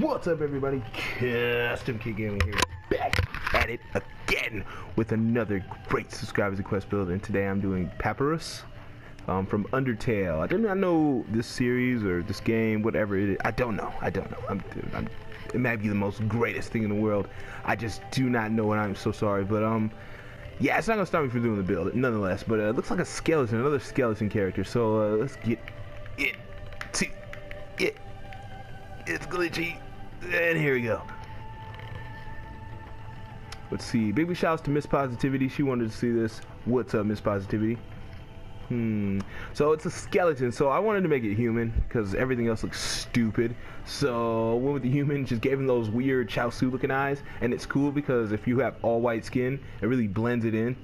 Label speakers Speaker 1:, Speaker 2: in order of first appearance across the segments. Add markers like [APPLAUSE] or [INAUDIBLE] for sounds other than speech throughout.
Speaker 1: What's up, everybody? Custom Kit Gaming here, back at it again with another great subscribers request build. And today I'm doing Papyrus um, from Undertale. I do not know this series or this game, whatever it is. I don't know. I don't know. I'm, I'm, it might be the most greatest thing in the world. I just do not know, and I'm so sorry. But um, yeah, it's not gonna stop me from doing the build, nonetheless. But uh, it looks like a skeleton, another skeleton character. So uh, let's get it to it. It's glitchy. And here we go. Let's see. Big shouts to Miss Positivity. She wanted to see this. What's up, Miss Positivity? Hmm. So it's a skeleton. So I wanted to make it human because everything else looks stupid. So went with the human. Just gave him those weird Chaosu looking eyes. And it's cool because if you have all white skin, it really blends it in.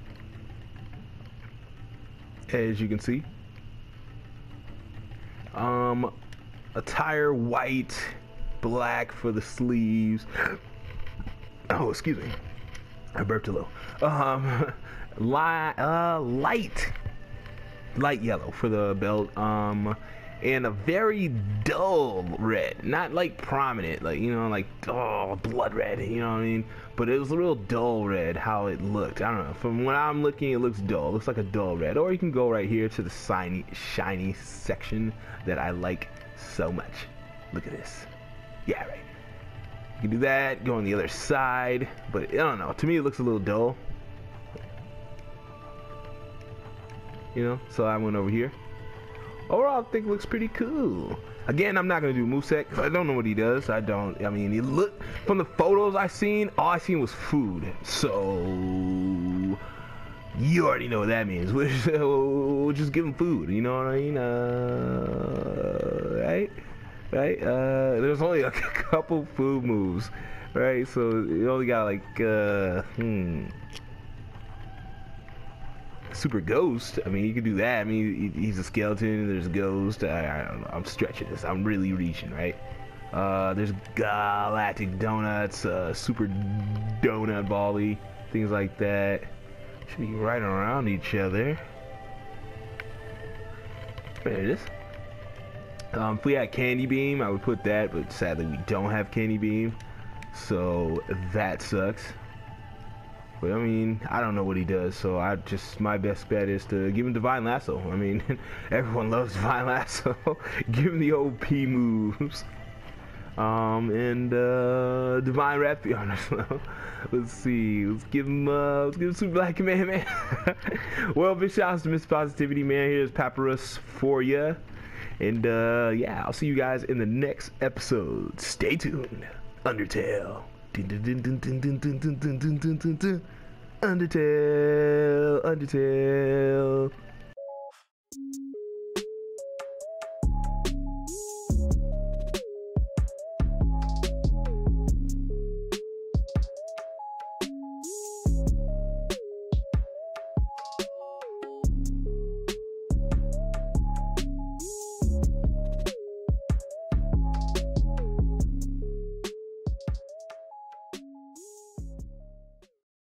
Speaker 1: As you can see. Um, attire white, black for the sleeves. [GASPS] Oh, excuse me. I burped a little. Um, [LAUGHS] uh, light, light yellow for the belt. Um, and a very dull red, not like prominent, like you know, like oh blood red. You know what I mean? But it was a real dull red. How it looked, I don't know. From when I'm looking, it looks dull. It looks like a dull red. Or you can go right here to the shiny, shiny section that I like so much. Look at this. Yeah, right. You can do that, go on the other side, but I don't know. To me, it looks a little dull. You know, so I went over here. Overall, I think it looks pretty cool. Again, I'm not gonna do moveset because I don't know what he does. I don't. I mean, he look from the photos I seen. All I seen was food. So you already know what that means. [LAUGHS] We'll just give him food. You know what I mean? Uh, right? Right? Uh, there's only [LAUGHS] a couple food moves, right? So you only got like, uh, hmm super ghost. I mean, you could do that. I mean, he's a skeleton. There's a ghost. I, I, don't know. I'm stretching this. I'm really reaching, right? Uh, there's galactic donuts, uh, super donut volley, things like that. Should be right around each other. There it is. Um, if we had candy beam, I would put that, but sadly we don't have candy beam, so that sucks. But I mean, I don't know what he does, so I just my best bet is to give him Divine Lasso. I mean, [LAUGHS] everyone loves [LAUGHS] Divine Lasso. [LAUGHS] give him the OP moves. Um, and uh, Divine Wrath Let's see. Let's give him. Uh, let's give him Super Black Man, man. well, big shout out to Miss Positivity, man. Here's Papyrus for you. And uh, yeah, I'll see you guys in the next episode. Stay tuned. Undertale. Undertale, Undertale.